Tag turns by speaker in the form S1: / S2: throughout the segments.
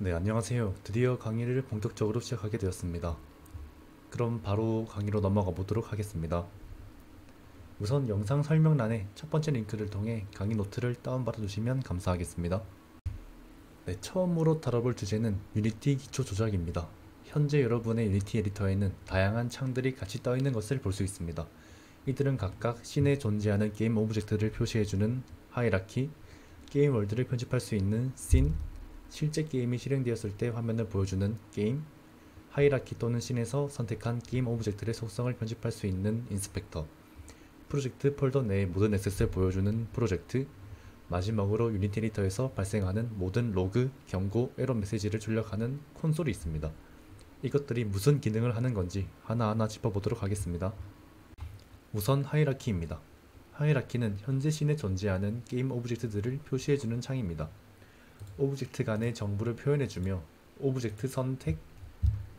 S1: 네, 안녕하세요. 드디어 강의를 본격적으로 시작하게 되었습니다. 그럼 바로 강의로 넘어가 보도록 하겠습니다. 우선 영상 설명란에 첫 번째 링크를 통해 강의 노트를 다운받아 주시면 감사하겠습니다. 네, 처음으로 다뤄볼 주제는 유니티 기초 조작입니다. 현재 여러분의 유니티 에디터에는 다양한 창들이 같이 떠 있는 것을 볼 수 있습니다. 이들은 각각 씬에 존재하는 게임 object를 표시해주는 Hierarchy, 게임 world를 편집할 수 있는 씬, 실제 게임이 실행되었을 때 화면을 보여주는 게임, Hierarchy 또는 씬에서 선택한 게임 object의 속성을 편집할 수 있는 Inspector, 프로젝트 폴더 내의 모든 액세스를 보여주는 프로젝트, 마지막으로 유니티 에디터에서 발생하는 모든 로그, 경고, 에러 메시지를 출력하는 콘솔이 있습니다. 이것들이 무슨 기능을 하는 건지 하나하나 짚어보도록 하겠습니다. 우선 Hierarchy입니다. Hierarchy는 현재 씬에 존재하는 게임 object들을 표시해주는 창입니다. object 간의 정보를 표현해주며 object 선택,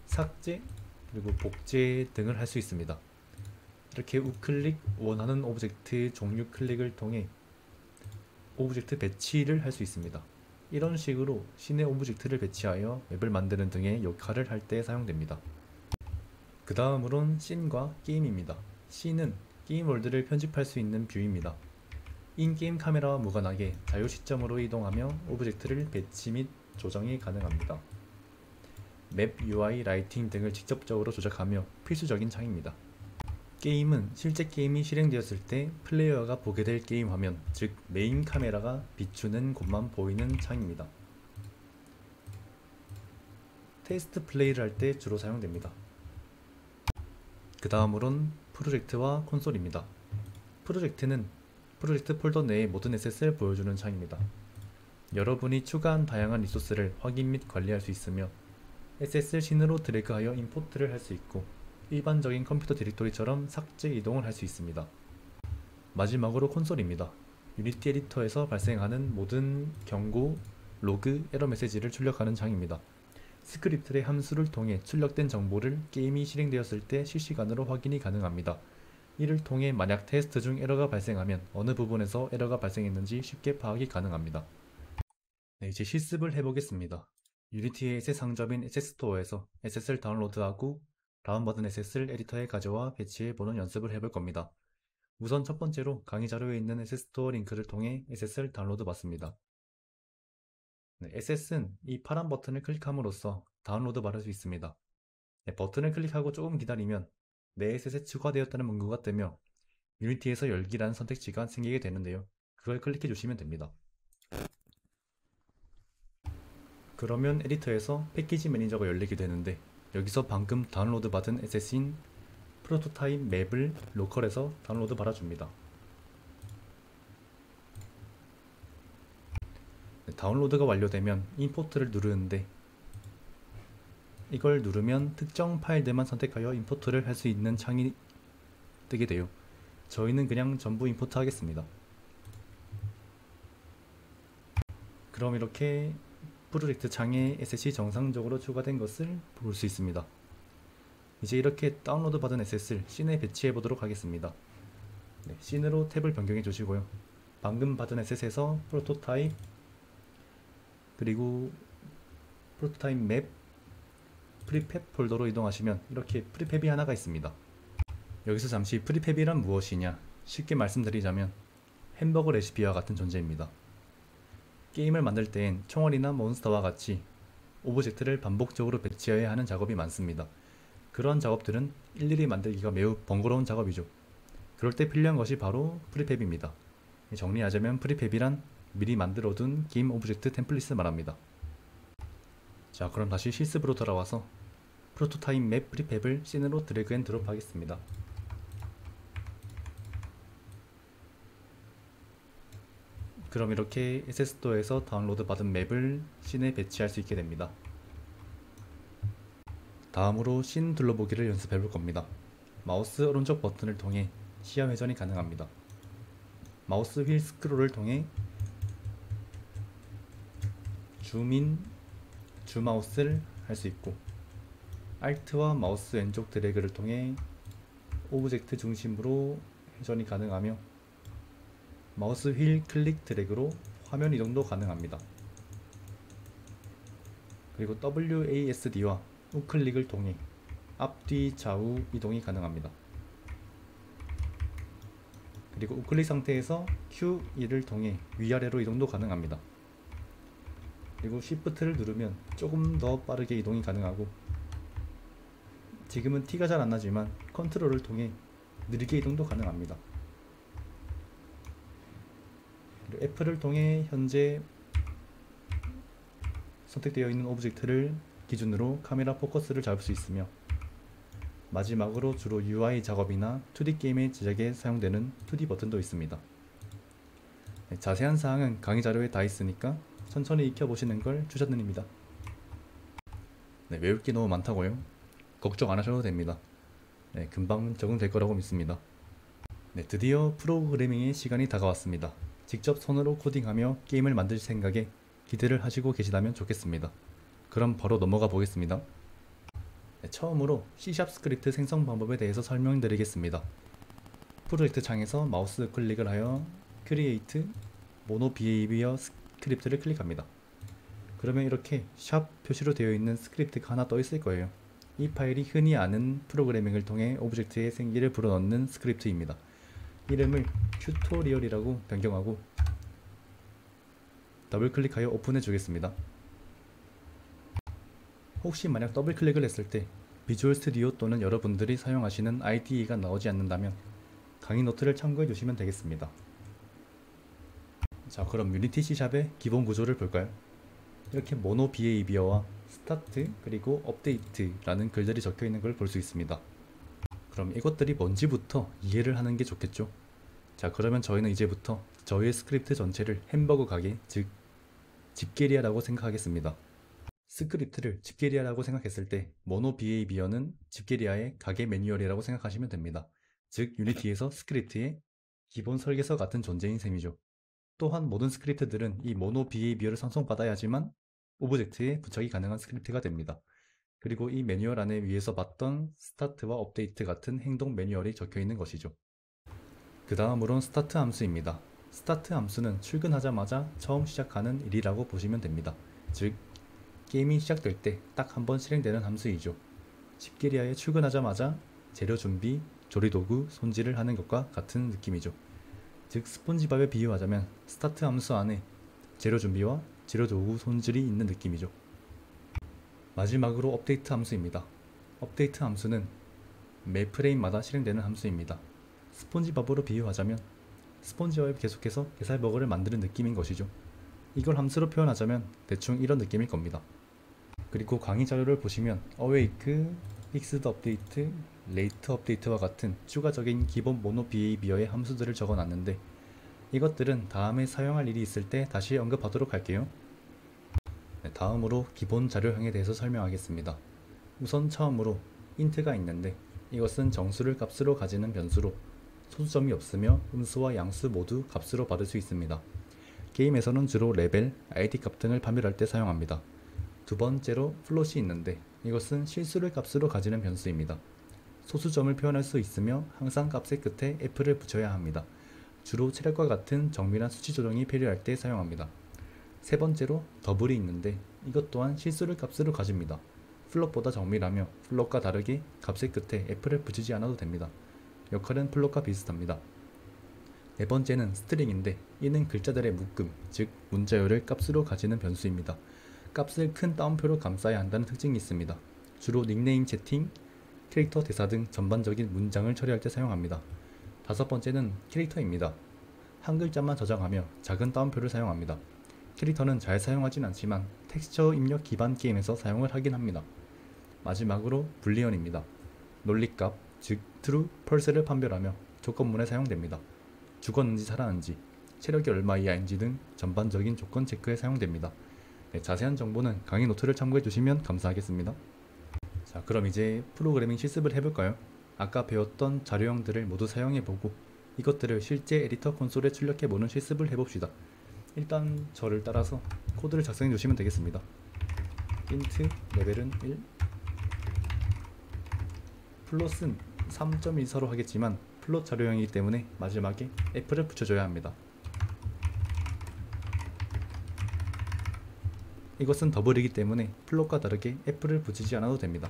S1: 삭제, 그리고 복제 등을 할 수 있습니다. 이렇게 우클릭 원하는 object 종류 클릭을 통해 object 배치를 할 수 있습니다. 이런 식으로 씬에 object를 배치하여 map을 만드는 등의 역할을 할 때 사용됩니다. 그 다음으론 씬과 게임입니다. 씬은 게임 world를 편집할 수 있는 view입니다. in-game 카메라와 무관하게 자유 시점으로 이동하며 object를 배치 및 조정이 가능합니다. map UI, lighting 등을 직접적으로 조작하며 필수적인 창입니다. 게임은 실제 게임이 실행되었을 때 플레이어가 보게 될 게임 화면, 즉 메인 카메라가 비추는 곳만 보이는 창입니다. 테스트 플레이를 할 때 주로 사용됩니다. 그 다음으론 프로젝트와 콘솔입니다. 프로젝트는 프로젝트 폴더 내의 모든 asset을 보여주는 창입니다. 여러분이 추가한 다양한 resource를 확인 및 관리할 수 있으며 asset을 씬으로 드래그하여 import를 할 수 있고 일반적인 컴퓨터 디렉토리처럼 삭제 이동을 할 수 있습니다. 마지막으로 콘솔입니다. 유니티 에디터에서 발생하는 모든 경고, 로그, 에러 메시지를 출력하는 창입니다. 스크립트의 함수를 통해 출력된 정보를 게임이 실행되었을 때 실시간으로 확인이 가능합니다. 이를 통해 만약 테스트 중 에러가 발생하면 어느 부분에서 에러가 발생했는지 쉽게 파악이 가능합니다. 네, 이제 실습을 해보겠습니다. 유니티의 asset 상점인 Asset Store에서 asset을 다운로드하고 다운받은 asset을 에디터에 가져와 배치해보는 연습을 해볼 겁니다. 우선 첫 번째로 강의 자료에 있는 Asset Store 링크를 통해 asset을 다운로드 받습니다. 네, asset은 이 파란 버튼을 클릭함으로써 다운로드 받을 수 있습니다. 네, 버튼을 클릭하고 조금 기다리면 내 asset에 추가되었다는 문구가 뜨며 유니티에서 열기라는 선택지가 생기게 되는데요. 그걸 클릭해 주시면 됩니다. 그러면 에디터에서 패키지 매니저가 열리게 되는데 여기서 방금 다운로드 받은 asset인 프로토타입 맵을 로컬에서 다운로드 받아줍니다. 네, 다운로드가 완료되면 import를 누르는데 이걸 누르면 특정 파일들만 선택하여 import를 할 수 있는 창이 뜨게 돼요. 저희는 그냥 전부 import 하겠습니다. 그럼 이렇게 프로젝트 창에 에셋이 정상적으로 추가된 것을 볼 수 있습니다. 이제 이렇게 다운로드 받은 asset을 scene에 배치해 보도록 하겠습니다. 네, scene으로 탭을 변경해 주시고요. 방금 받은 에셋에서 프로토타입 그리고 프로토타입 맵 prefab 폴더로 이동하시면 이렇게 prefab이 하나가 있습니다. 여기서 잠시 prefab이란 무엇이냐 쉽게 말씀드리자면 햄버거 레시피와 같은 존재입니다. 게임을 만들 땐 총알이나 몬스터와 같이 오브젝트를 반복적으로 배치해야 하는 작업이 많습니다. 그런 작업들은 일일이 만들기가 매우 번거로운 작업이죠. 그럴 때 필요한 것이 바로 prefab입니다. 정리하자면 prefab이란 미리 만들어둔 게임 오브젝트 템플릿을 말합니다. 자 그럼 다시 실습으로 돌아와서 프로토타입 맵 prefab을 scene으로 drag and drop 하겠습니다. 그럼 이렇게 에셋스토어에서 다운로드 받은 맵을 scene에 배치할 수 있게 됩니다. 다음으로 씬 둘러보기를 연습해 볼 겁니다. 마우스 오른쪽 버튼을 통해 시야 회전이 가능합니다. 마우스 휠 스크롤을 통해 줌인, 줌아웃을 할 수 있고 Alt와 마우스 왼쪽 드래그를 통해 오브젝트 중심으로 회전이 가능하며 마우스 휠 클릭 드래그로 화면 이동도 가능합니다. 그리고 WASD와 우클릭을 통해 앞뒤 좌우 이동이 가능합니다. 그리고 우클릭 상태에서 Q2를 통해 위아래로 이동도 가능합니다. 그리고 Shift를 누르면 조금 더 빠르게 이동이 가능하고 지금은 티가 잘 안 나지만 컨트롤을 통해 느리게 이동도 가능합니다. F를 통해 현재 선택되어 있는 오브젝트를 기준으로 카메라 포커스를 잡을 수 있으며 마지막으로 주로 UI 작업이나 2D 게임의 제작에 사용되는 2D 버튼도 있습니다. 네, 자세한 사항은 강의 자료에 다 있으니까 천천히 익혀보시는 걸 추천드립니다. 네, 외울 게 너무 많다고요? 걱정 안 하셔도 됩니다. 네, 금방 적응될 거라고 믿습니다. 네, 드디어 프로그래밍의 시간이 다가왔습니다. 직접 손으로 코딩하며 게임을 만들 생각에 기대를 하시고 계시다면 좋겠습니다. 그럼 바로 넘어가 보겠습니다. 네, 처음으로 C샵 스크립트 생성 방법에 대해서 설명드리겠습니다. 프로젝트 창에서 마우스 클릭을 하여 Create MonoBehaviour Script를 클릭합니다. 그러면 이렇게 샵 표시로 되어 있는 스크립트가 하나 떠 있을 거예요. 이 파일이 흔히 아는 프로그래밍을 통해 오브젝트에 생기를 불어넣는 스크립트입니다. 이름을 Tutorial이라고 변경하고 더블 클릭하여 오픈해 주겠습니다. 혹시 만약 더블 클릭을 했을 때 Visual Studio 또는 여러분들이 사용하시는 IDE가 나오지 않는다면 강의 노트를 참고해 주시면 되겠습니다. 자 그럼 유니티 C샵의 기본 구조를 볼까요? 이렇게 MonoBehaviour와 Start 그리고 Update라는 글들이 적혀 있는 걸 볼 수 있습니다. 그럼 이것들이 뭔지부터 이해를 하는 게 좋겠죠? 자 그러면 저희는 이제부터 저희의 스크립트 전체를 햄버거 가게 즉 집게리아라고 생각하겠습니다. 스크립트를 집게리아라고 생각했을 때 MonoBehaviour는 집게리아의 가게 매뉴얼이라고 생각하시면 됩니다. 즉 유니티에서 스크립트의 기본 설계서 같은 존재인 셈이죠. 또한 모든 스크립트들은 이 MonoBehaviour를 상속받아야지만 오브젝트에 부착이 가능한 스크립트가 됩니다. 그리고 이 매뉴얼 안에 위에서 봤던 Start와 Update 같은 행동 매뉴얼이 적혀 있는 것이죠. 그 다음으론 Start 함수입니다. Start 함수는 출근하자마자 처음 시작하는 일이라고 보시면 됩니다. 즉 게임이 시작될 때 딱 한 번 실행되는 함수이죠. 집게리아에 출근하자마자 재료 준비, 조리도구, 손질을 하는 것과 같은 느낌이죠. 즉 스폰지밥에 비유하자면 Start 함수 안에 재료 준비와 재료 도구 손질이 있는 느낌이죠. 마지막으로 업데이트 함수입니다. 업데이트 함수는 매 프레임마다 실행되는 함수입니다. 스폰지밥으로 비유하자면 스폰지밥이 계속해서 게살버거를 만드는 느낌인 것이죠. 이걸 함수로 표현하자면 대충 이런 느낌일 겁니다. 그리고 강의 자료를 보시면 awake, fixed update, late update와 같은 추가적인 기본 MonoBehaviour의 함수들을 적어놨는데 이것들은 다음에 사용할 일이 있을 때 다시 언급하도록 할게요. 네, 다음으로 기본 자료형에 대해서 설명하겠습니다. 우선 처음으로 int가 있는데 이것은 정수를 값으로 가지는 변수로 소수점이 없으며 음수와 양수 모두 값으로 받을 수 있습니다. 게임에서는 주로 레벨, id 값 등을 판별할 때 사용합니다. 두 번째로 float이 있는데 이것은 실수를 값으로 가지는 변수입니다. 소수점을 표현할 수 있으며 항상 값의 끝에 f를 붙여야 합니다. 주로 체력과 같은 정밀한 수치 조정이 필요할 때 사용합니다. 세 번째로 double이 있는데 이것 또한 실수를 값으로 가집니다. float보다 정밀하며 float과 다르게 값의 끝에 f를 붙이지 않아도 됩니다. 역할은 float과 비슷합니다. 네 번째는 string인데 이는 글자들의 묶음, 즉 문자열을 값으로 가지는 변수입니다. 값을 큰 따옴표로 감싸야 한다는 특징이 있습니다. 주로 닉네임 채팅, 캐릭터 대사 등 전반적인 문장을 처리할 때 사용합니다. 다섯 번째는 캐릭터입니다. 한 글자만 저장하며 작은 따옴표를 사용합니다. 캐릭터는 잘 사용하진 않지만 텍스처 입력 기반 게임에서 사용을 하긴 합니다. 마지막으로 불리언입니다. 논리값, 즉 true, false를 판별하며 조건문에 사용됩니다. 죽었는지 살았는지, 체력이 얼마 이하인지 등 전반적인 조건 체크에 사용됩니다. 네, 자세한 정보는 강의 노트를 참고해 주시면 감사하겠습니다. 자, 그럼 이제 프로그래밍 실습을 해볼까요? 아까 배웠던 자료형들을 모두 사용해보고 이것들을 실제 에디터 콘솔에 출력해보는 실습을 해봅시다. 일단 저를 따라서 코드를 작성해 주시면 되겠습니다. int level은 1 float은 3.14로 하겠지만 float 자료형이기 때문에 마지막에 f를 붙여줘야 합니다. 이것은 double이기 때문에 float과 다르게 F를 붙이지 않아도 됩니다.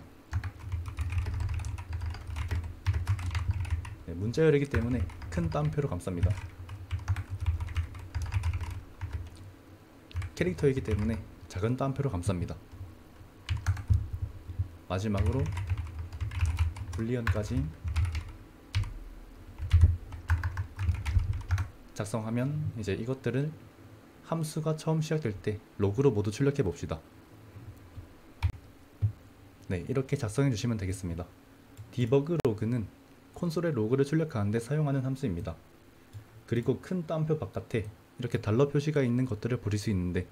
S1: 문자열이기 때문에 큰 따옴표로 감쌉니다. 캐릭터이기 때문에 작은 따옴표로 감쌉니다. 마지막으로 boolean까지 작성하면 이제 이것들을 함수가 처음 시작될 때 로그로 모두 출력해 봅시다. 네, 이렇게 작성해 주시면 되겠습니다. Debug Log는 콘솔에 로그를 출력하는데 사용하는 함수입니다. 그리고 큰 따옴표 바깥에 이렇게 달러 표시가 있는 것들을 보실 수 있는데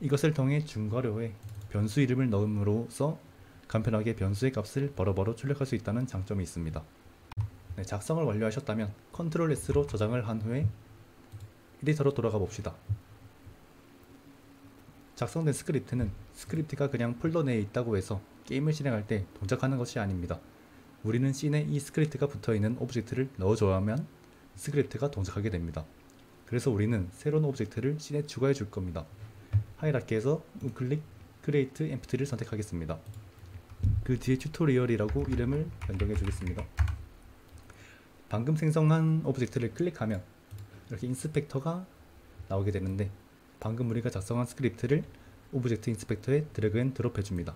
S1: 이것을 통해 중괄호에 변수 이름을 넣음으로써 간편하게 변수의 값을 바로바로 출력할 수 있다는 장점이 있습니다. 네, 작성을 완료하셨다면 Control S로 저장을 한 후에 에디터로 돌아가 봅시다. 작성된 스크립트는 스크립트가 그냥 폴더 내에 있다고 해서 게임을 실행할 때 동작하는 것이 아닙니다. 우리는 scene에 이 스크립트가 붙어있는 오브젝트를 넣어줘야만 스크립트가 동작하게 됩니다. 그래서 우리는 새로운 오브젝트를 scene에 추가해 줄 겁니다. Hierarchy에서 우클릭 Create Empty를 선택하겠습니다. 그 뒤에 Tutorial이라고 이름을 변경해 주겠습니다. 방금 생성한 오브젝트를 클릭하면 이렇게 Inspector가 나오게 되는데 방금 우리가 작성한 스크립트를 오브젝트 Inspector에 drag and drop 해줍니다.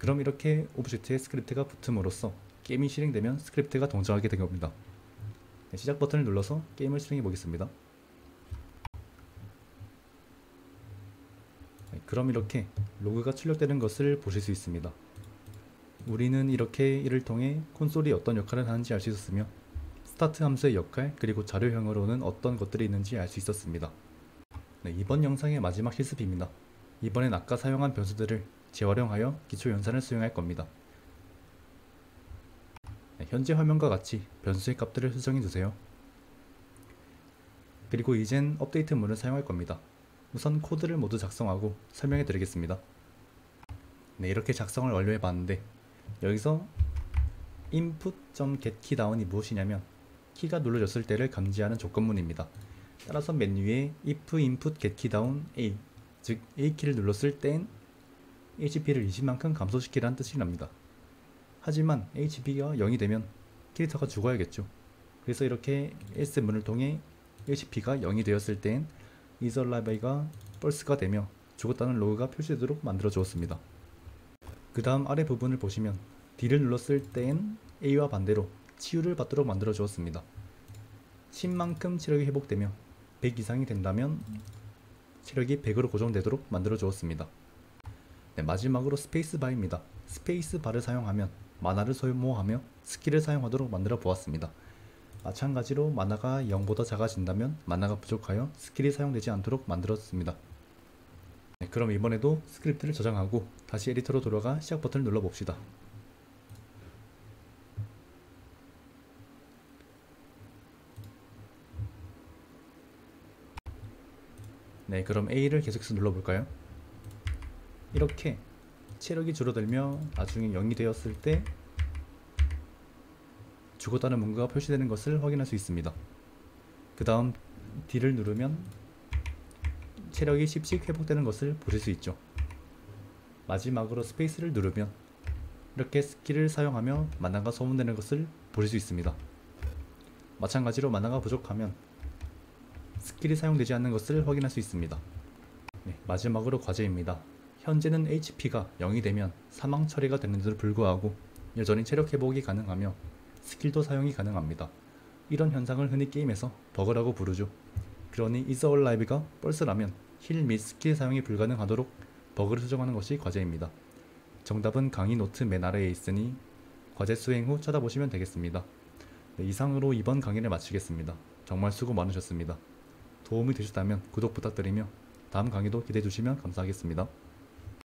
S1: 그럼 이렇게 오브젝트에 스크립트가 붙음으로써 게임이 실행되면 스크립트가 동작하게 된 겁니다. 네, 시작 버튼을 눌러서 게임을 실행해 보겠습니다. 네, 그럼 이렇게 로그가 출력되는 것을 보실 수 있습니다. 우리는 이렇게 이를 통해 콘솔이 어떤 역할을 하는지 알 수 있었으며 Start 함수의 역할 그리고 자료형으로는 어떤 것들이 있는지 알 수 있었습니다. 네, 이번 영상의 마지막 실습입니다. 이번엔 아까 사용한 변수들을 재활용하여 기초 연산을 수행할 겁니다. 네, 현재 화면과 같이 변수의 값들을 수정해 주세요. 그리고 이젠 업데이트 문을 사용할 겁니다. 우선 코드를 모두 작성하고 설명해 드리겠습니다. 네, 이렇게 작성을 완료해 봤는데 여기서 input.getKeyDown이 무엇이냐면 키가 눌러졌을 때를 감지하는 조건문입니다. 따라서 맨 위에 if input getKeyDown a 즉 a 키를 눌렀을 땐 HP를 20만큼 감소시키라는 뜻이 납니다. 하지만 HP가 0이 되면 캐릭터가 죽어야겠죠. 그래서 이렇게 S문을 통해 HP가 0이 되었을 땐 이설라이브가 펄스가 되며 죽었다는 로그가 표시되도록 만들어 주었습니다. 그 다음 아래 부분을 보시면 D를 눌렀을 땐 A와 반대로 치유를 받도록 만들어 주었습니다. 10만큼 체력이 회복되며 100 이상이 된다면 체력이 100으로 고정되도록 만들어 주었습니다. 네, 마지막으로 스페이스 바입니다. 스페이스 바를 사용하면 mana를 소모하며 스킬을 사용하도록 만들어 보았습니다. 마찬가지로 mana가 0보다 작아진다면 mana가 부족하여 스킬이 사용되지 않도록 만들었습니다. 네, 그럼 이번에도 스크립트를 저장하고 다시 에디터로 돌아가 시작 버튼을 눌러 봅시다. 네, 그럼 A를 계속해서 눌러볼까요? 이렇게 체력이 줄어들며 나중에 0이 되었을 때 죽었다는 문구가 표시되는 것을 확인할 수 있습니다. 그 다음 D를 누르면 체력이 10씩 회복되는 것을 보실 수 있죠. 마지막으로 스페이스를 누르면 이렇게 스킬을 사용하며 mana가 소모되는 것을 보실 수 있습니다. 마찬가지로 mana가 부족하면 스킬이 사용되지 않는 것을 확인할 수 있습니다. 네, 마지막으로 과제입니다. 현재는 HP가 0이 되면 사망 처리가 되는데도 불구하고 여전히 체력 회복이 가능하며 스킬도 사용이 가능합니다. 이런 현상을 흔히 게임에서 버그라고 부르죠. 그러니 alive가 false라면 heal 및 스킬 사용이 불가능하도록 버그를 수정하는 것이 과제입니다. 정답은 강의 노트 맨 아래에 있으니 과제 수행 후 찾아보시면 되겠습니다. 네, 이상으로 이번 강의를 마치겠습니다. 정말 수고 많으셨습니다. 도움이 되셨다면 구독 부탁드리며 다음 강의도 기대해 주시면 감사하겠습니다.